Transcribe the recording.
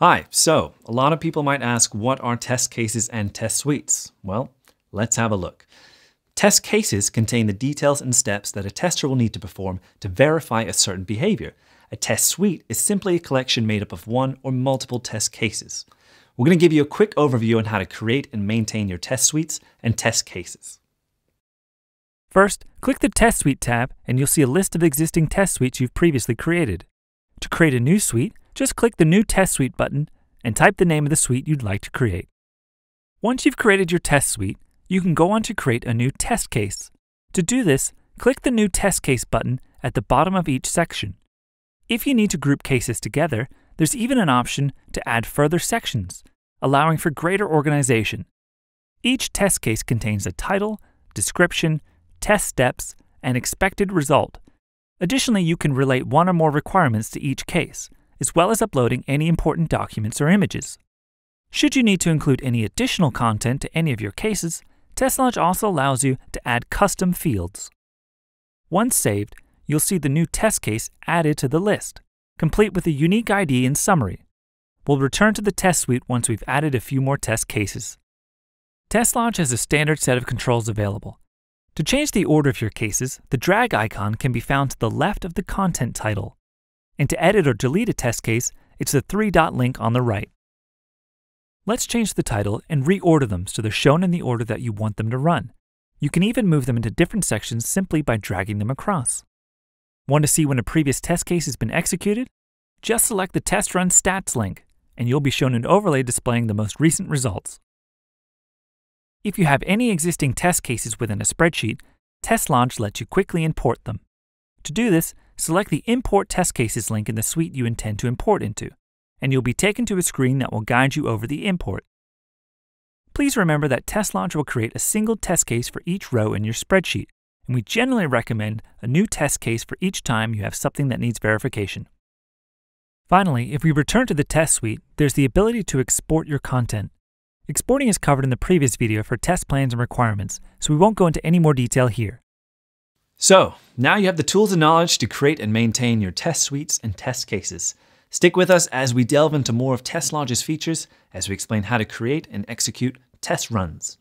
Hi, so a lot of people might ask what are test cases and test suites? Well, let's have a look. Test cases contain the details and steps that a tester will need to perform to verify a certain behavior. A test suite is simply a collection made up of one or multiple test cases. We're going to give you a quick overview on how to create and maintain your test suites and test cases. First, click the Test Suite tab and you'll see a list of existing test suites you've previously created. To create a new suite, just click the New Test Suite button and type the name of the suite you'd like to create. Once you've created your test suite, you can go on to create a new test case. To do this, click the New Test Case button at the bottom of each section. If you need to group cases together, there's even an option to add further sections, allowing for greater organization. Each test case contains a title, description, test steps, and expected result. Additionally, you can relate one or more requirements to each case, as well as uploading any important documents or images. Should you need to include any additional content to any of your cases, TestLodge also allows you to add custom fields. Once saved, you'll see the new test case added to the list, complete with a unique ID and summary. We'll return to the test suite once we've added a few more test cases. TestLodge has a standard set of controls available, to change the order of your cases, the drag icon can be found to the left of the content title. And to edit or delete a test case, it's the three dot link on the right. Let's change the title and reorder them so they're shown in the order that you want them to run. You can even move them into different sections simply by dragging them across. Want to see when a previous test case has been executed? Just select the Test Run Stats link, and you'll be shown an overlay displaying the most recent results. If you have any existing test cases within a spreadsheet, TestLodge lets you quickly import them. To do this, select the Import Test Cases link in the suite you intend to import into, and you'll be taken to a screen that will guide you over the import. Please remember that Test TestLodge will create a single test case for each row in your spreadsheet, and we generally recommend a new test case for each time you have something that needs verification. Finally, if we return to the test suite, there's the ability to export your content. Exporting is covered in the previous video for test plans and requirements, so we won't go into any more detail here. So, now you have the tools and knowledge to create and maintain your test suites and test cases. Stick with us as we delve into more of TestLodge's features as we explain how to create and execute test runs.